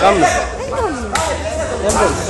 Come. Come.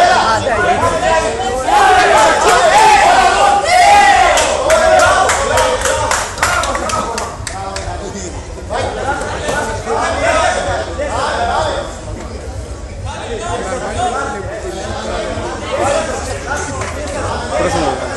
Próximo.